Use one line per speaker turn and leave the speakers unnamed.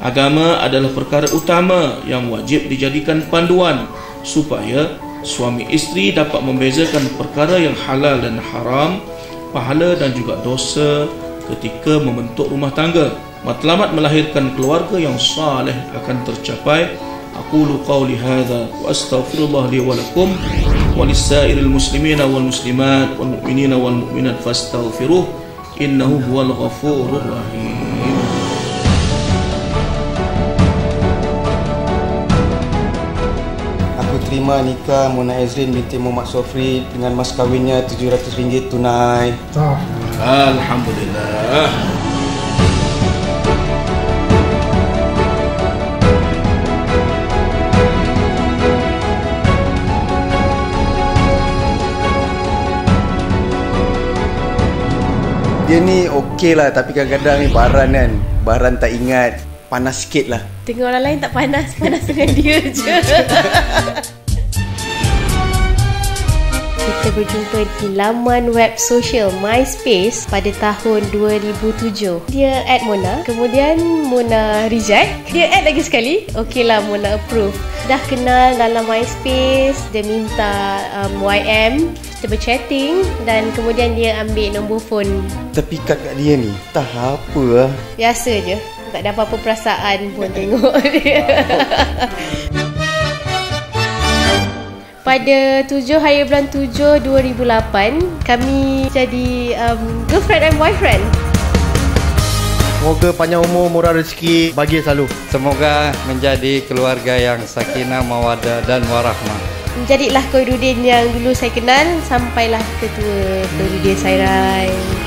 Agama adalah perkara utama yang wajib dijadikan panduan supaya suami isteri dapat membezakan perkara yang halal dan haram, pahala dan juga dosa ketika membentuk rumah tangga. Matlamat melahirkan keluarga yang saleh akan tercapai. Aku lu qawli hadha wa astaghfirullah li wa lakum wa lisairil muslimina wal muslimat wal mu'minina wal mu'minat fastaghfiruh innahu huwal ghafurur rahim.
Terima nikah Mona Ezrin binti Muhammad Sofri dengan mas kahwinnya RM700 tunai.
Alhamdulillah.
Dia ni okey lah tapi kadang-kadang ni baran kan. Baran tak ingat. Panas sikit lah.
Tengok orang lain tak panas Panas dengan dia je Kita berjumpa di laman web sosial MySpace pada tahun 2007. Dia add Mona, kemudian Mona reject. Dia add lagi sekali. Okey lah Mona approve. Dah kenal dalam MySpace, dia minta um, YM, kita berchatting dan kemudian dia ambil nombor phone.
Tapi kakak dia ni tak apa lah.
Biasa je. Tak ada apa-apa perasaan pun tengok dia. Pada 7 hari bulan 7 2008 Kami jadi um, girlfriend and boyfriend
Semoga panjang umur, murah rezeki, bahagia selalu.
Semoga menjadi keluarga yang sakinah, mawadah dan warahmah.
Jadilah Koirudin yang dulu saya kenal Sampailah ketua Koirudin Sairai